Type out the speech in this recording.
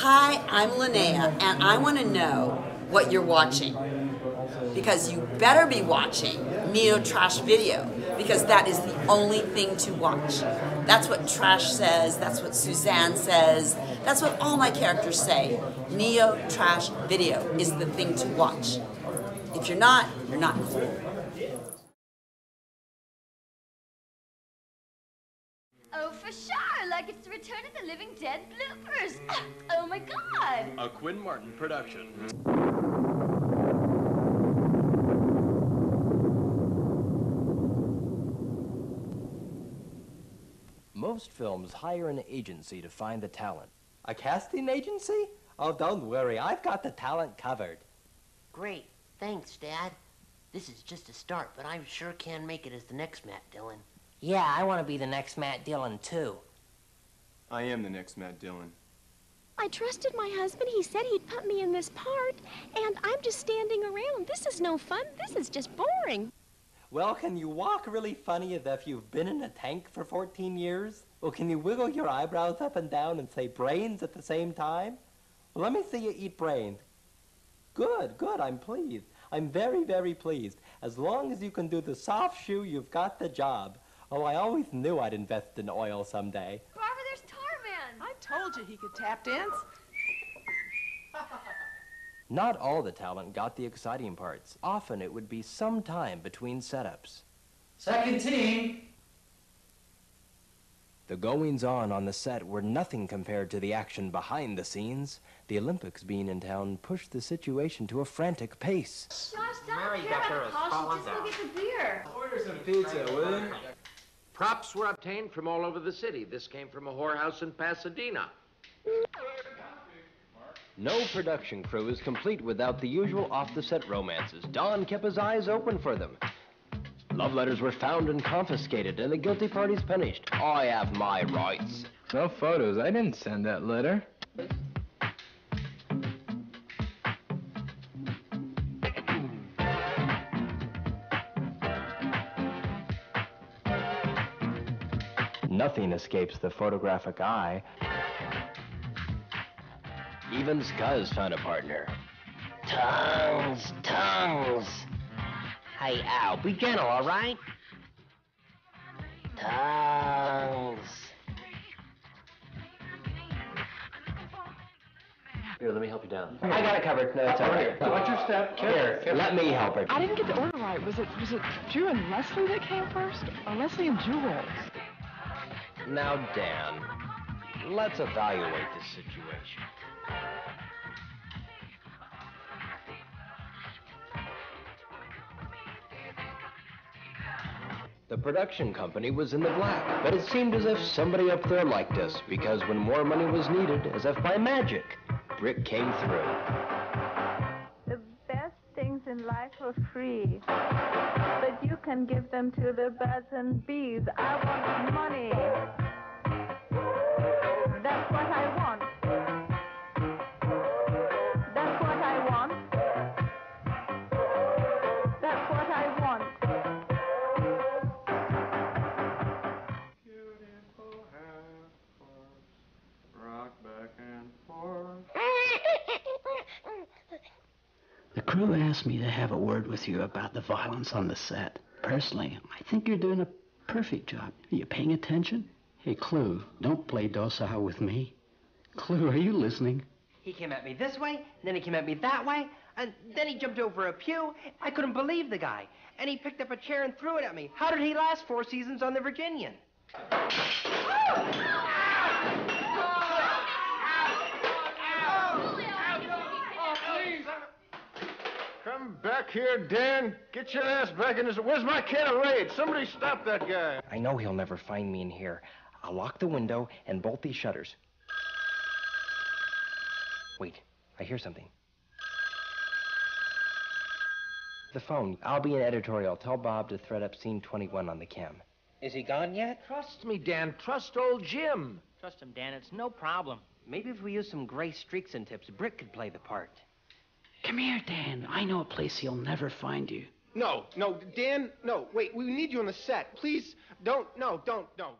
Hi, I'm Linnea, and I want to know what you're watching. Because you better be watching Neo Trash Video, because that is the only thing to watch. That's what Trash says, that's what Suzanne says, that's what all my characters say. Neo Trash Video is the thing to watch. If you're not, you're not cool. Oh, for sure! Like it's the Return of the Living Dead bloopers! Ah, oh my god! A Quinn Martin production. Most films hire an agency to find the talent. A casting agency? Oh, don't worry, I've got the talent covered. Great. Thanks, Dad. This is just a start, but I sure can make it as the next Matt Dillon. Yeah, I want to be the next Matt Dillon, too. I am the next Matt Dillon. I trusted my husband. He said he'd put me in this part, and I'm just standing around. This is no fun. This is just boring. Well, can you walk really funny as if you've been in a tank for 14 years? Well, can you wiggle your eyebrows up and down and say brains at the same time? Well, let me see you eat brains. Good, good, I'm pleased. I'm very, very pleased. As long as you can do the soft shoe, you've got the job. Oh, I always knew I'd invest in oil someday. Told you he could tap dance. Not all the talent got the exciting parts. Often it would be some time between setups. Second team. The goings on on the set were nothing compared to the action behind the scenes. The Olympics being in town pushed the situation to a frantic pace. Josh, don't care about the caution. Just go get the beer. Order some pizza, will you? Props were obtained from all over the city. This came from a whorehouse in Pasadena. No production crew is complete without the usual off-the-set romances. Don kept his eyes open for them. Love letters were found and confiscated, and the guilty parties punished. I have my rights. No photos. I didn't send that letter. Nothing escapes the photographic eye. Even Scuzz found a partner. Tongues, tongues. Hey, Al, be gentle, all right? Tongues. Here, let me help you down. I got it covered. No, it's all right. Watch your step. Here, let me help her. I didn't get the order right. Was it was it Drew and Leslie that came first, or Leslie and Jules? Now, Dan, let's evaluate the situation. The production company was in the black, but it seemed as if somebody up there liked us, because when more money was needed, as if by magic, Brick came through. The best things in life are free, but you can give them to the birds and bees. I want money. And forth. The crew asked me to have a word with you about the violence on the set. Personally, I think you're doing a perfect job. Are you paying attention? Hey, Clu, don't play docile with me. Clu, are you listening? He came at me this way, then he came at me that way, and then he jumped over a pew. I couldn't believe the guy. And he picked up a chair and threw it at me. How did he last four seasons on the Virginian? Ah! Come back here, Dan. Get your ass back in this. Where's my can of raid? Somebody stop that guy. I know he'll never find me in here. I'll lock the window and bolt these shutters. Wait, I hear something. The phone. I'll be in editorial. Tell Bob to thread up scene 21 on the KEM. Is he gone yet? Trust me, Dan. Trust old Jim. Trust him, Dan. It's no problem. Maybe if we use some gray streaks and tips, Brick could play the part. Come here, Dan. I know a place he'll never find you. No, no, Dan, no, wait, we need you on the set. Please, don't, no, don't, don't.